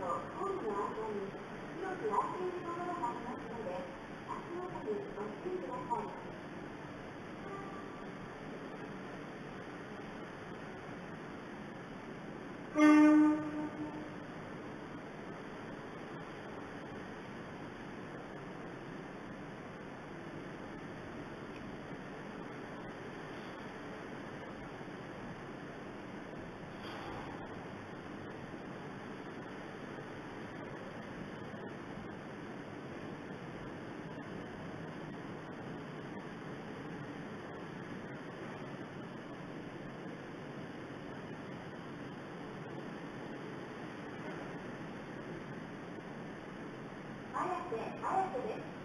の朝に広くやっているところがありますので、足元にのっついてください早く早くです。